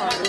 아,